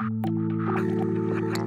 you